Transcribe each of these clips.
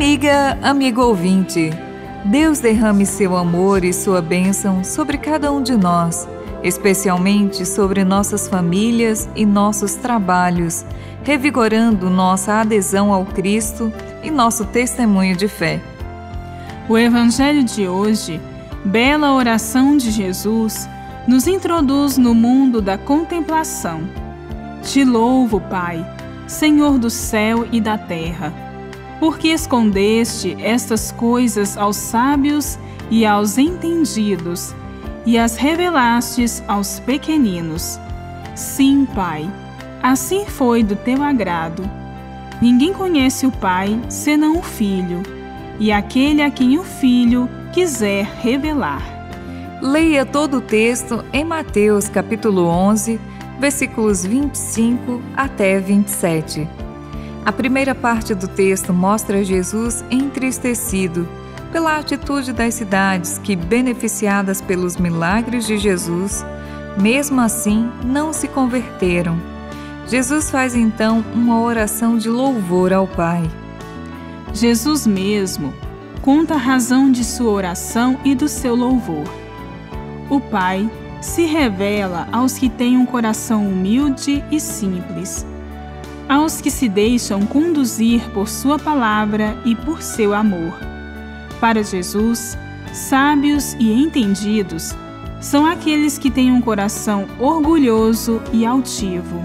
Amiga, amigo ouvinte, Deus derrame seu amor e sua bênção sobre cada um de nós, especialmente sobre nossas famílias e nossos trabalhos, revigorando nossa adesão ao Cristo e nosso testemunho de fé. O Evangelho de hoje, bela oração de Jesus, nos introduz no mundo da contemplação. Te louvo, Pai, Senhor do céu e da terra, porque escondeste estas coisas aos sábios e aos entendidos, e as revelastes aos pequeninos. Sim, Pai, assim foi do teu agrado. Ninguém conhece o Pai senão o Filho, e aquele a quem o Filho quiser revelar. Leia todo o texto em Mateus capítulo 11, versículos 25 até 27. A primeira parte do texto mostra Jesus entristecido pela atitude das cidades que, beneficiadas pelos milagres de Jesus, mesmo assim não se converteram. Jesus faz então uma oração de louvor ao Pai. Jesus mesmo conta a razão de sua oração e do seu louvor. O Pai se revela aos que têm um coração humilde e simples, aos que se deixam conduzir por Sua palavra e por seu amor. Para Jesus, sábios e entendidos são aqueles que têm um coração orgulhoso e altivo.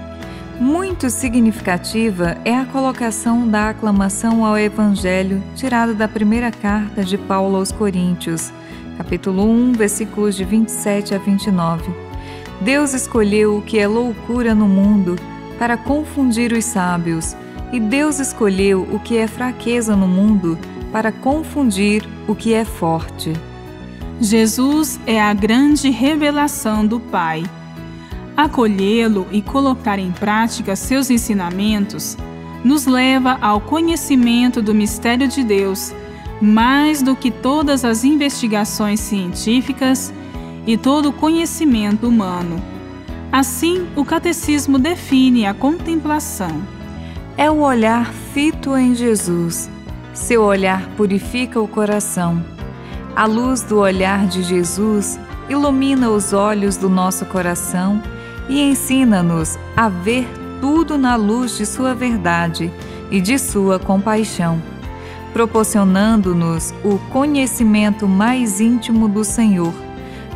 Muito significativa é a colocação da aclamação ao Evangelho tirada da primeira carta de Paulo aos Coríntios, capítulo 1, versículos de 27 a 29. Deus escolheu o que é loucura no mundo para confundir os sábios, e Deus escolheu o que é fraqueza no mundo para confundir o que é forte. Jesus é a grande revelação do Pai Acolhê-lo e colocar em prática seus ensinamentos nos leva ao conhecimento do mistério de Deus, mais do que todas as investigações científicas e todo o conhecimento humano. Assim, o catecismo define a contemplação. É o olhar fito em Jesus. Seu olhar purifica o coração. A luz do olhar de Jesus ilumina os olhos do nosso coração e ensina-nos a ver tudo na luz de Sua verdade e de Sua compaixão, proporcionando-nos o conhecimento mais íntimo do Senhor,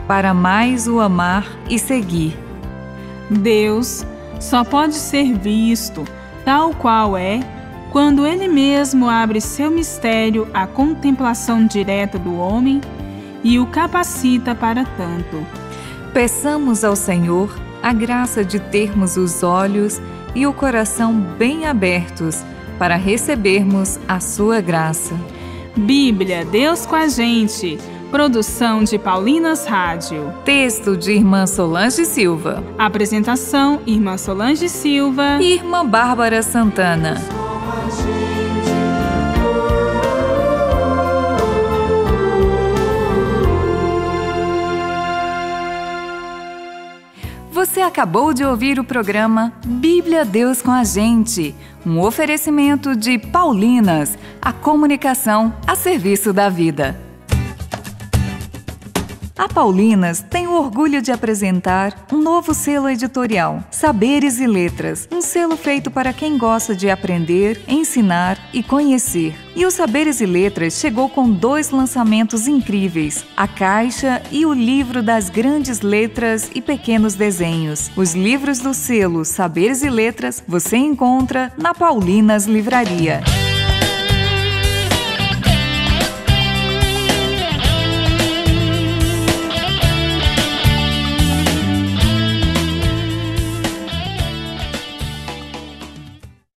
para mais o amar e seguir. Deus só pode ser visto tal qual é quando Ele mesmo abre seu mistério à contemplação direta do homem e o capacita para tanto. Peçamos ao Senhor a graça de termos os olhos e o coração bem abertos para recebermos a sua graça. Bíblia, Deus com a gente. Produção de Paulinas Rádio. Texto de Irmã Solange Silva. Apresentação: Irmã Solange Silva e Irmã Bárbara Santana. Você acabou de ouvir o programa Bíblia Deus com a Gente, um oferecimento de Paulinas, a comunicação a serviço da vida. A Paulinas tem o orgulho de apresentar um novo selo editorial, Saberes e Letras, um selo feito para quem gosta de aprender, ensinar e conhecer. E o Saberes e Letras chegou com dois lançamentos incríveis: a caixa e o livro das grandes letras e pequenos desenhos. Os livros do selo Saberes e Letras você encontra na Paulinas Livraria.